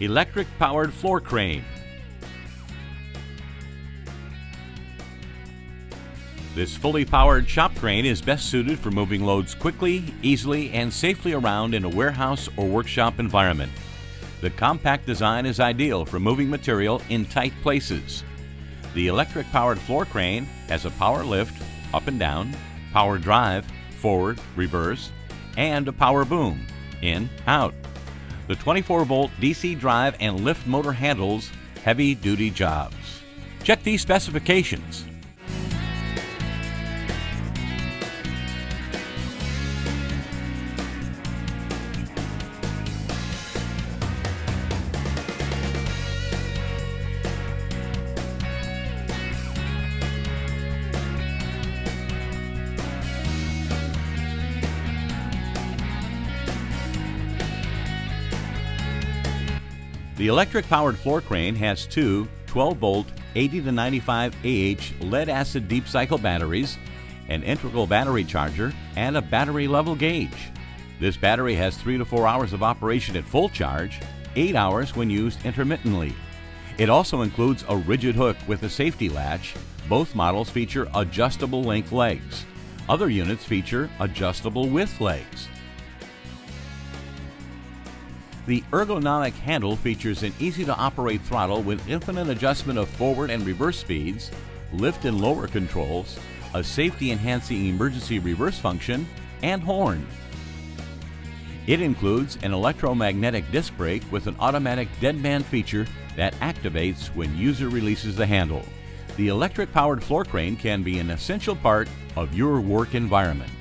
Electric powered floor crane. This fully powered shop crane is best suited for moving loads quickly, easily, and safely around in a warehouse or workshop environment. The compact design is ideal for moving material in tight places. The electric powered floor crane has a power lift, up and down, power drive, forward, reverse, and a power boom, in, out. The 24 volt DC drive and lift motor handles heavy duty jobs. Check these specifications. The electric powered floor crane has two 12 volt 80 to 95 AH lead acid deep cycle batteries, an integral battery charger, and a battery level gauge. This battery has 3 to 4 hours of operation at full charge, 8 hours when used intermittently. It also includes a rigid hook with a safety latch. Both models feature adjustable length legs. Other units feature adjustable width legs. The ergonomic handle features an easy to operate throttle with infinite adjustment of forward and reverse speeds, lift and lower controls, a safety enhancing emergency reverse function, and horn. It includes an electromagnetic disc brake with an automatic deadman feature that activates when user releases the handle. The electric powered floor crane can be an essential part of your work environment.